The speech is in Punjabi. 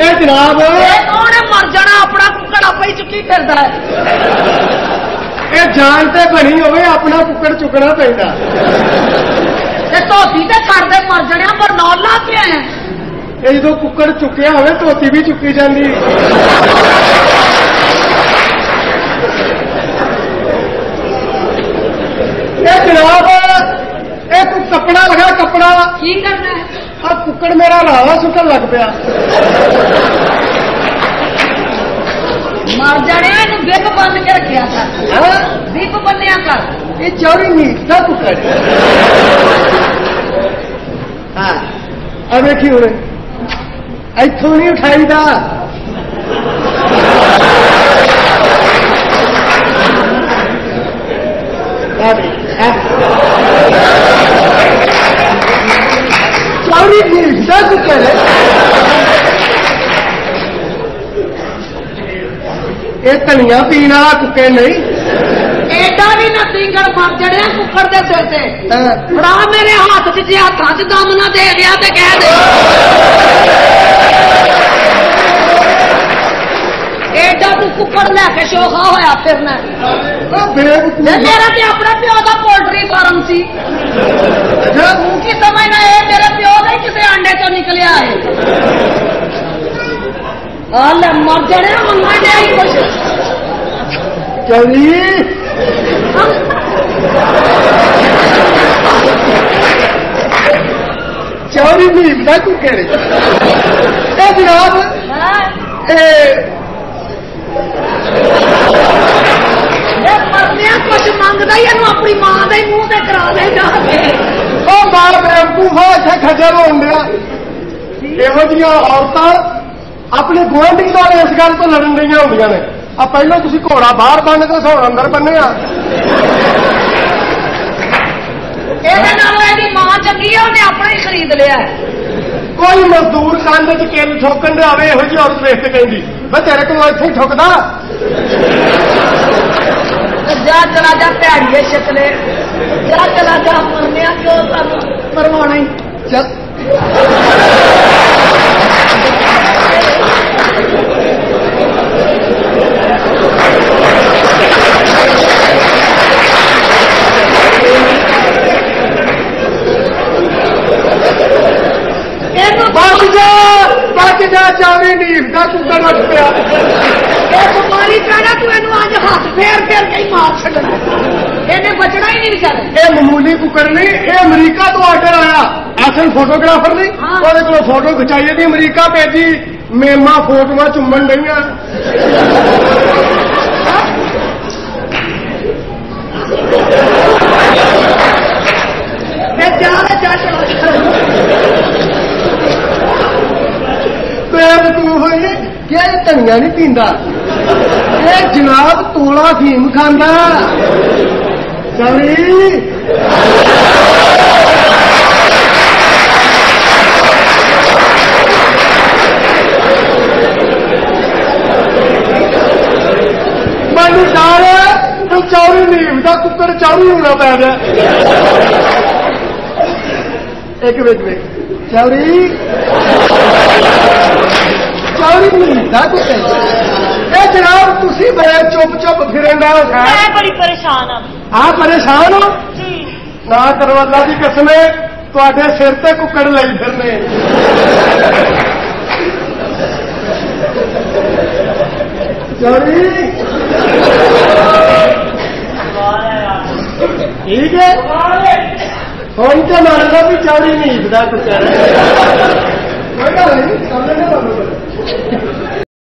ਇਹ ਜਨਾਬ? ਇਹ ਕੌਣ ਹੈ? ਮਰ ਜਾਣਾ ਆਪਣਾ ਕੁੱਕੜ ਆਪੇ ਹੀ ਚੁੱਕੀ ਫਿਰਦਾ ਹੈ। ਇਹ ਜਾਨ ਤੇ ਬਣੀ ਹੋਵੇ ਆਪਣਾ ਕੁੱਕੜ ਚੁੱਕਣਾ ਪੈਂਦਾ। ਤੇ ਧੋਤੀ ਤੇ ਛੱਡ ਦੇ ਮਰ ਜਣਿਆ ਪਰ ਨੌਲ ਲਾ ਕੇ ਆਇਆ। ਇਹ ਜਦੋਂ ਕੁੱਕੜ ਚੁੱਕਿਆ ਹੋਵੇ ਧੋਤੀ ਵੀ ਚੁੱਕੀ ਜਾਂਦੀ। ਇਹ ਜਨਾਬ ਇਹ ਤੂੰ ਕੱਪੜਾ ਲਗਾ ਕੱਪੜਾ। ਕੀ ਕਰਨਾ ਹੈ? ਆ ਕੁੱਕੜ ਮੇਰਾ ਲਾਵਾ ਸੁੱਕਣ ਲੱਗ ਪਿਆ ਮਰ ਜਾਣਿਆ ਇਹਨੂੰ ਵਿਪ ਬੰਨ ਕੇ ਰੱਖਿਆ ਕਰ ਹਾਂ ਵਿਪ ਬੰਨਿਆ ਕਰ ਇਹ ਚੌੜੀ ਨਹੀਂ ਦਾ ਕੁੱਕੜ ਹਾਂ ਆ ਵੇਖੀ ਹੁਣ ਇੱਥੋਂ ਨਹੀਂ ਉਠਾਈਦਾ ਆ ਚੌੜੀ ਨਹੀਂ ਦਾ ਕੁੱਕੜ ਇਹ ਧਨੀਆ ਪੀਣ ਵਾਲਾ ਕੁੱਕੇ ਨਹੀਂ। ਐਡਾ ਵੀ ਨਾ ਸਿੰਗਲ ਮਰ ਜੜਿਆ ਕੁੱਕੜ ਦੇ ਸਿਰ ਤੇ। ਫੜਾ ਮੇਰੇ ਹੱਥ 'ਚ ਜੇ ਹੱਥਾਂ 'ਚ ਦਮ ਨਾ ਦੇ ਗਿਆ ਤੇ ਕਹਿ ਦੇ। ਐਡਾ ਤੂੰ ਕੁੱਕੜ ਲੈ ਕੇ ਸ਼ੋਖਾ ਹੋਇਆ ਫਿਰਨਾ। ਉਹ ਤੇ ਬੇਵਕੂਫ ਮੇਰਾ ਤੇ ਆਪਣਾ ਪਿਓ ਦਾ ਪੋਲਟਰੀ ਫਾਰਮ ਸੀ। ਤੂੰ ਕੀ ਸਮਝਣਾ ਇਹ ਮੇਰੇ ਪਿਓ ਦਾ ਹੀ ਕਿਸੇ ਆਂਡੇ ਚੋਂ ਨਿਕਲਿਆ ਹੈ ਆ ਲੈ ਮਰ ਜੜਿਆ ਮੰਗਾ ਜਾਈ ਕੁਛ ਚੌੜੀ ਚੌੜੀ ਨੀਮ ਦਾ ਕੁੱਕੇ ਨੇ ਇਹ ਜਨਾਬ ਹਾਂ ਇਹ ਇਹ ਮਰਨਿਆ ਕੁਛ ਮੰਗਦਾ ਹੀ ਇਹਨੂੰ ਆਪਣੀ ਮਾਂ ਦੇ ਮੂੰਹ ਤੇ ਕਰਾ ਦੇ ਜਾ ਕੇ ਉਹ ਬਾਲ ਬੇਵਕੂਫਾ ਇੱਥੇ ਖੱਜਲ ਹੋਣ ਡਿਆ ਇਹੋ ਜਿਹੀਆਂ ਔਰਤਾਂ ਆਪਣੇ ਗੁਆਂਢੀ ਨਾਲ ਇਸ ਗੱਲ ਤੋਂ ਲੜਨ ਰਹੀਆਂ ਹੁੰਦੀਆਂ ਨੇ। ਆ ਪਹਿਲਾਂ ਤੁਸੀਂ ਘੋੜਾ ਬਾਹਰ ਬੰਨ ਕੇ ਹੁਣ ਅੰਦਰ ਬੰਨਿਆ ਇਹਦੇ ਨਾਲੋਂ ਇਹਦੀ ਮਾਂ ਚੰਗੀ ਆ ਉਹਨੇ ਆਪਣਾ ਹੀ ਖਰੀਦ ਲਿਆ। ਕੋਈ ਮਜ਼ਦੂਰ ਕੰਧ 'ਚ ਕਿੱਲ ਠੋਕਣ ਦੇ ਆਵੇ ਇਹੋ ਜਿਹੀ ਔਰਤ ਵੇਖ ਕੇ ਕਹਿੰਦੀ ਮੈਂ ਤੇਰੇ ਕੋਲ ਇੱਥੇ ਠੋਕਦਾ। ਜਾ ਚਲਾ ਜਾ ਭੈੜੀਏ ਸ਼ਕਲੇ ਜਾ ਚਲਾ ਜਾ ਮਰਨਿਆ ਕਿਉਂ ਸਾਨੂੰ ਮਰਵਾਉਣਾ ਹੀ? ਚੱਲ ਇਹਨੂੰ ਬਚ ਜਾ ਜਾ ਚਾਵੀ ਨੀਮ ਦਾ ਕੁੱਕੜ ਉੱਠ ਪਿਆ ਇਹ ਬਿਮਾਰੀ ਪੈਣਾ ਤੂੰ ਇਹਨੂੰ ਅੱਜ ਹੱਥ ਫੇਰ ਫੇਰ ਕੇ ਹੀ ਮਾਰ ਛੱਡਣਾ। ਇਹਨੇ ਬਚਣਾ ਹੀ ਨਹੀਂ ਵਿਚਾਰਾ। ਇਹ ਮਾਮੂਲੀ ਕੁੱਕੜ ਨਹੀਂ ਇਹ ਅਮਰੀਕਾ ਤੋਂ ਆਰਡਰ ਆਇਆ। ਅਸਲ ਫੋਟੋਗ੍ਰਾਫਰ ਨਹੀਂ। ਉਹਦੇ ਕੋਲ ਫੋਟੋ ਖਿਚਾਈ ਇਹਦੀ ਅਮਰੀਕਾ ਭੇਜੀ ਮੇਮਾ ਫੋਟੋਆਂ ਚੁੰਮਣ ਡਈਆਂ। ਇਹ ਧਨੀਆ ਨਹੀਂ ਪੀਂਦਾ। ਇਹ ਜਨਾਬ ਤੋਲਾ ਫੀਮ ਖਾਂਦਾ। ਚਲੀ ਮੈਨੂੰ ਡਰ ਹੈ ਕਿ ਚੌਰੀ ਨੀਮ ਦਾ ਕੁੱਕੜ ਚੌਰੀ ਹੋਣਾ ਪੈ ਗਿਆ ਇੱਕ ਵੇਖ ਵੇਖ ਚੌਰੀ ਚੌਰੀ ਨੀਮ ਦਾ ਕੁੱਕੜ ਇਹ ਜਨਾਬ ਤੁਸੀਂ ਬੜੇ ਚੁੱਪ ਚੁੱਪ ਫਿਰੰਦਾ ਹੋ ਮੈਂ ਬੜੀ ਪਰੇਸ਼ਾਨ ਆ। ਆ ਪਰੇਸ਼ਾਨ ਹੋ? ਜੀ। ਨਾ ਕਰੋ ਅੱਲਾ ਦੀ ਕਸਮ ਹੈ ਤੁਹਾਡੇ ਸਿਰ ਤੇ ਕੁੱਕੜ ਲਈ ਫਿਰਨੇ। ਚੌਰੀ ਠੀਕ ਹੈ ਹੁਣ ਤੇ ਮੰਨਦਾ ਵੀ ਚੌੜੀ ਨੀਂਦ ਦਾ ਕੁੱਕੜ। ਹੈ ਕੋਈ ਗੱਲ ਨਹੀਂ ਸਮਝ ਨਾ